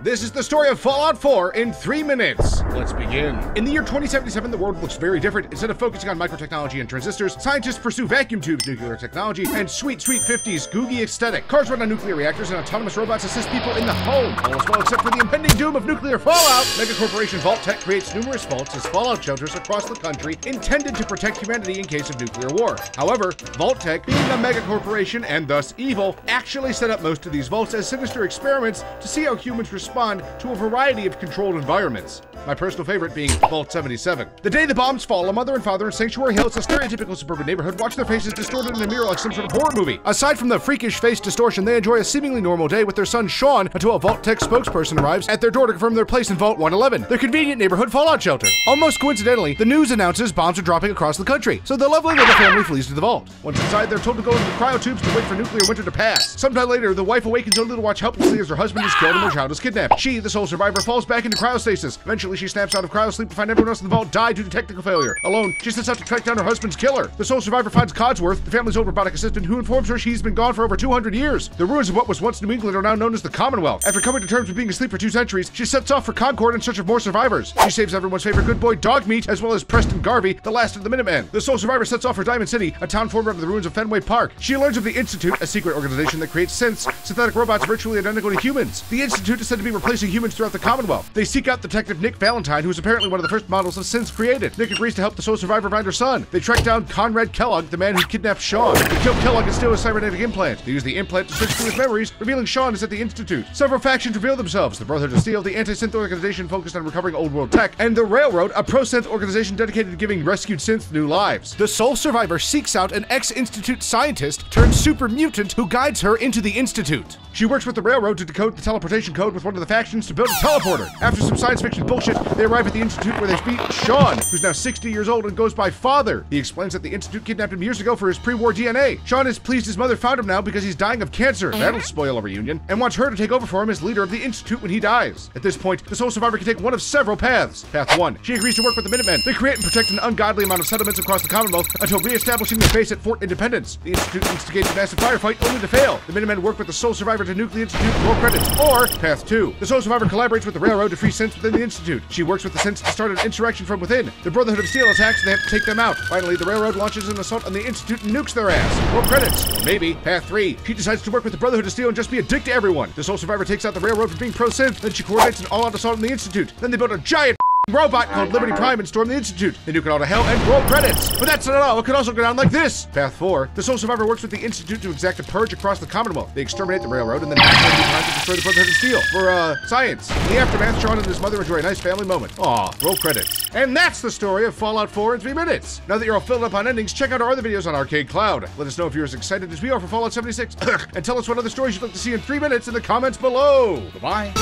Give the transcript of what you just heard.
This is the story of Fallout 4 in three minutes. Let's begin. In the year 2077, the world looks very different. Instead of focusing on microtechnology and transistors, scientists pursue vacuum tubes, nuclear technology, and sweet, sweet 50s googie aesthetic. Cars run on nuclear reactors, and autonomous robots assist people in the home. All is well except for the impending doom of nuclear fallout. Megacorporation Vault-Tec creates numerous vaults as fallout shelters across the country intended to protect humanity in case of nuclear war. However, Vault-Tec, being a megacorporation and thus evil, actually set up most of these vaults as sinister experiments to see how humans respond to a variety of controlled environments. My personal favorite being Vault 77. The day the bombs fall, a mother and father in Sanctuary Hills, a stereotypical suburban neighborhood, watch their faces distorted in a mirror like some sort of horror movie. Aside from the freakish face distortion, they enjoy a seemingly normal day with their son Sean until a Vault-Tec spokesperson arrives at their door to confirm their place in Vault 111, their convenient neighborhood fallout shelter. Almost coincidentally, the news announces bombs are dropping across the country, so the lovely little family flees to the vault. Once inside, they're told to go into the cryo tubes to wait for nuclear winter to pass. Sometime later, the wife awakens only to watch helplessly as her husband is killed and their child is kidnapped. She, the sole survivor, falls back into cryostasis. Eventually, she snaps out of cryosleep to find everyone else in the vault died due to technical failure. Alone, she sets out to track down her husband's killer. The sole survivor finds Codsworth, the family's old robotic assistant, who informs her she's been gone for over 200 years. The ruins of what was once New England are now known as the Commonwealth. After coming to terms with being asleep for two centuries, she sets off for Concord in search of more survivors. She saves everyone's favorite good boy Dogmeat, as well as Preston Garvey, the last of the Minutemen. The sole survivor sets off for Diamond City, a town formed out of the ruins of Fenway Park. She learns of the Institute, a secret organization that creates synths, synthetic robots virtually identical to humans. The Institute is said to be replacing humans throughout the Commonwealth. They seek out Detective Nick Valentine, who is apparently one of the first models of synths created. Nick agrees to help the sole survivor find her son. They track down Conrad Kellogg, the man who kidnapped Sean. They kill Kellogg and steal his cybernetic implant. They use the implant to switch through his memories, revealing Sean is at the Institute. Several factions reveal themselves. The Brotherhood of Steel, the anti-synth organization focused on recovering old world tech, and the Railroad, a pro-synth organization dedicated to giving rescued synths new lives. The sole survivor seeks out an ex-Institute scientist turned super mutant who guides her into the Institute. She works with the Railroad to decode the teleportation code with one of the factions to build a teleporter. After some science fiction bullshit, they arrive at the Institute where they meet Sean, who's now 60 years old and goes by Father. He explains that the Institute kidnapped him years ago for his pre-war DNA. Sean is pleased his mother found him now because he's dying of cancer. That'll spoil a reunion. And wants her to take over for him as leader of the Institute when he dies. At this point, the sole survivor can take one of several paths. Path 1. She agrees to work with the Minutemen. They create and protect an ungodly amount of settlements across the Commonwealth until re-establishing their base at Fort Independence. The Institute instigates a massive firefight only to fail. The Minutemen work with the sole survivor to nuke the Institute roll credits. Or Path 2. The sole survivor collaborates with the Railroad to free synths within the Institute. She works with the synths to start an insurrection from within. The Brotherhood of Steel attacks and they have to take them out. Finally, the Railroad launches an assault on the Institute and nukes their ass. More credits. Maybe. Path 3. She decides to work with the Brotherhood of Steel and just be a dick to everyone. The sole survivor takes out the Railroad for being pro-synth. Then she coordinates an all-out assault on the Institute. Then they build a giant robot called Liberty Prime and storm the Institute. They nuke it all to hell and roll credits. But that's not all. It could also go down like this. Path 4. The Sole Survivor works with the Institute to exact a purge across the Commonwealth. They exterminate the railroad and then time to destroy the Brotherhood of Steel for, uh, science. In the aftermath, Sean and his mother enjoy a nice family moment. Aw, roll credits. And that's the story of Fallout 4 in 3 minutes. Now that you're all filled up on endings, check out our other videos on Arcade Cloud. Let us know if you're as excited as we are for Fallout 76. and tell us what other stories you'd like to see in 3 minutes in the comments below. Goodbye.